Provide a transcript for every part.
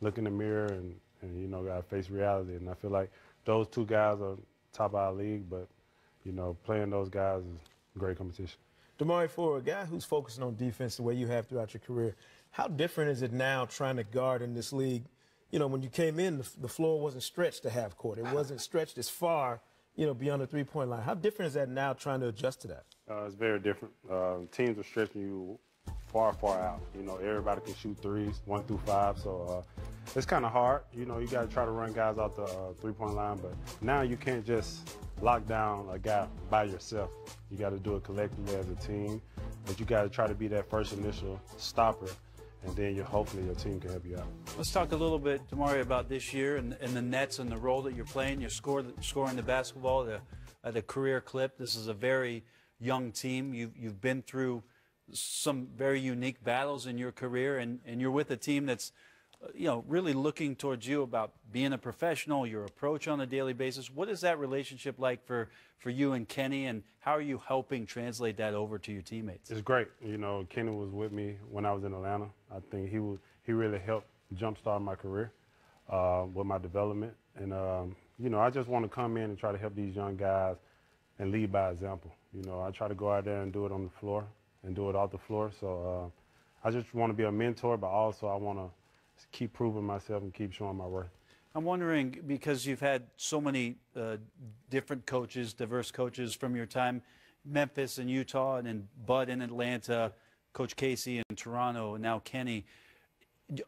look in the mirror and, and you know, got to face reality. And I feel like those two guys are top of our league, but, you know, playing those guys is great competition. DeMarre, for a guy who's focusing on defense the way you have throughout your career, how different is it now trying to guard in this league? You know, when you came in, the, the floor wasn't stretched to half court. It wasn't stretched as far, you know, beyond the three-point line. How different is that now trying to adjust to that? Uh, it's very different. Uh, teams are stretching you far, far out. You know, everybody can shoot threes, one through five. So uh, it's kind of hard. You know, you got to try to run guys out the uh, three-point line. But now you can't just lock down a guy by yourself. You got to do it collectively as a team. But you got to try to be that first initial stopper and then you, hopefully your team can help you out. Let's talk a little bit, DeMarre, about this year and, and the Nets and the role that you're playing. You're score, scoring the basketball at a career clip. This is a very young team. You've, you've been through some very unique battles in your career, and, and you're with a team that's, uh, you know, really looking towards you about being a professional, your approach on a daily basis. What is that relationship like for, for you and Kenny, and how are you helping translate that over to your teammates? It's great. You know, Kenny was with me when I was in Atlanta. I think he was, he really helped jumpstart my career uh, with my development. And, um, you know, I just want to come in and try to help these young guys and lead by example. You know, I try to go out there and do it on the floor and do it off the floor. So uh, I just want to be a mentor, but also I want to keep proving myself and keep showing my worth. I'm wondering because you've had so many uh, different coaches, diverse coaches from your time, Memphis and Utah, and then Bud in Atlanta, Coach Casey in Toronto, and now Kenny.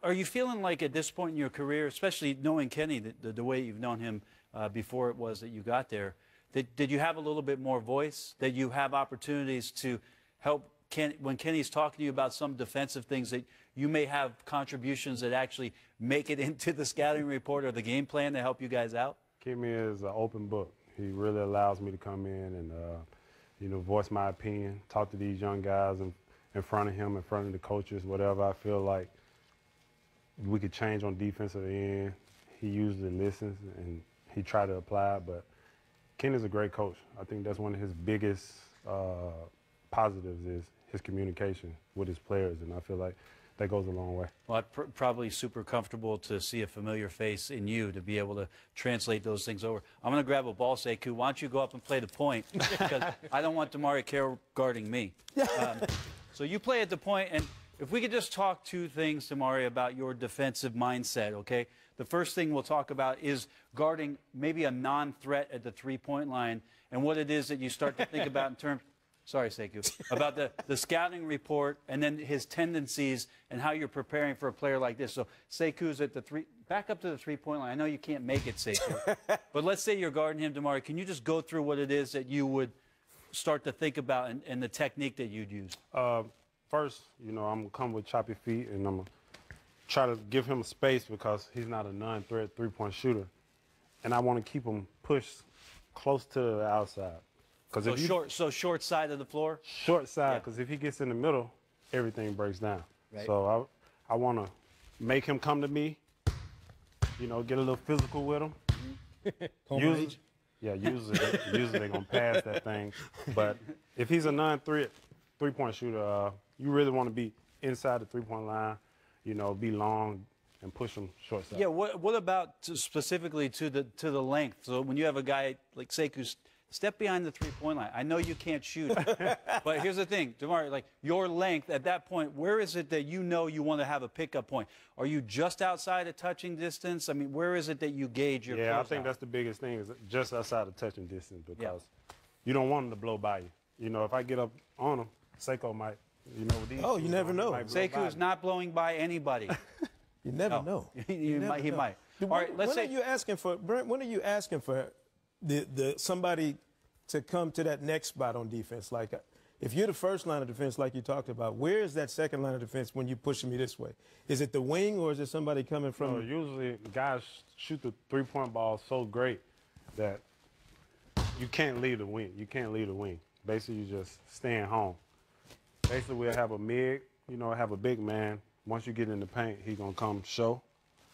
Are you feeling like at this point in your career, especially knowing Kenny the, the, the way you've known him uh, before it was that you got there, that, did you have a little bit more voice? That you have opportunities to help Ken, when Kenny's talking to you about some defensive things that you may have contributions that actually make it into the scouting report or the game plan to help you guys out? Kenny is an open book. He really allows me to come in and, uh, you know, voice my opinion, talk to these young guys in, in front of him, in front of the coaches, whatever I feel like we could change on defensive end. He usually listens and he tried to apply, but Ken is a great coach. I think that's one of his biggest uh, positives is his communication with his players, and I feel like that goes a long way. Well, pr probably super comfortable to see a familiar face in you to be able to translate those things over. I'm going to grab a ball, Sekou. Why don't you go up and play the point? Because I don't want DeMarre Carroll guarding me. Um, so you play at the point, and if we could just talk two things, DeMarre, about your defensive mindset, okay? The first thing we'll talk about is guarding maybe a non-threat at the three-point line and what it is that you start to think about in terms sorry, Sekou, about the, the scouting report and then his tendencies and how you're preparing for a player like this. So Sekou's at the three, back up to the three-point line. I know you can't make it, Sekou, but let's say you're guarding him tomorrow. Can you just go through what it is that you would start to think about and, and the technique that you'd use? Uh, first, you know, I'm going to come with choppy feet and I'm going to try to give him space because he's not a non-threat three-point shooter. And I want to keep him pushed close to the outside. Because so if you, short, so short side of the floor. Short side, because yeah. if he gets in the middle, everything breaks down. Right. So I, I want to make him come to me. You know, get a little physical with him. Mm-hmm. Use, yeah, usually, usually they're gonna pass that thing. But if he's a non-three three-point shooter, uh, you really want to be inside the three-point line. You know, be long, and push them short side. Yeah. What What about to specifically to the to the length? So when you have a guy like Sekou's Step behind the three-point line. I know you can't shoot, but here's the thing, DeMarre. Like your length at that point, where is it that you know you want to have a pickup point? Are you just outside of touching distance? I mean, where is it that you gauge your? Yeah, I think out? that's the biggest thing is just outside of touching distance because yeah. you don't want them to blow by you. You know, if I get up on them, Sekou might. You know, these. Oh, you never know. Sekou is not blowing by anybody. you never no. know. you never might, he know. might. All right, let's when say. When are you asking for, Brent? When are you asking for the, the somebody to come to that next spot on defense? Like, uh, if you're the first line of defense, like you talked about, where is that second line of defense when you're pushing me this way? Is it the wing or is it somebody coming from? Usually guys shoot the three-point ball so great that you can't leave the wing. You can't leave the wing. Basically, you just staying home. Basically, we'll have a mid, you know, have a big man. Once you get in the paint, he's gonna come show.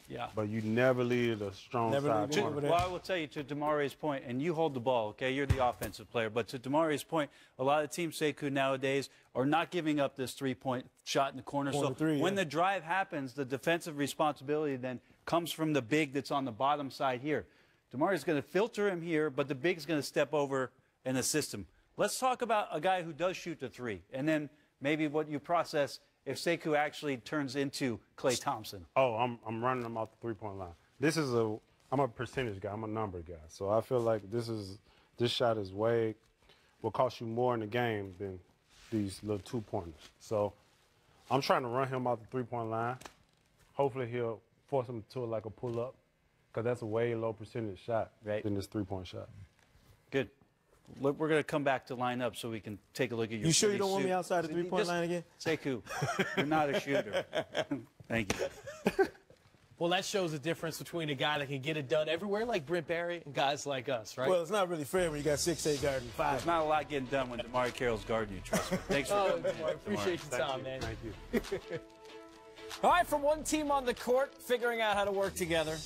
Yeah. But you never leave a strong never side to, Well, I will tell you, to DeMarre's point, and you hold the ball, okay? You're the offensive player. But to DeMarre's point, a lot of teams, Sekou, nowadays are not giving up this three-point shot in the corner. corner so three, when yeah. the drive happens, the defensive responsibility then comes from the big that's on the bottom side here. DeMarre's going to filter him here, but the big's going to step over and assist him. Let's talk about a guy who does shoot the three, and then maybe what you process if Sekou actually turns into Klay Thompson. Oh, I'm I'm running him off the three point line. This is a I'm a percentage guy. I'm a number guy. So I feel like this is this shot is way will cost you more in the game than these little two pointers. So I'm trying to run him off the three point line. Hopefully he'll force him to like a pull up, because that's a way low percentage shot Right. than this three point shot. Good. Look, We're going to come back to line up so we can take a look at your. You sure you don't suit. want me outside the three-point line again? Sekou, you're not a shooter. Thank you. Well, that shows the difference between a guy that can get it done everywhere, like Brent Barry, and guys like us, right? Well, it's not really fair when you got six eight guard and five. There's not a lot getting done when DeMarre Carroll's guarding you. Trust me. Thanks for oh, coming. in, I appreciate your Thank time, you. man. Thank you. All right, from one team on the court figuring out how to work together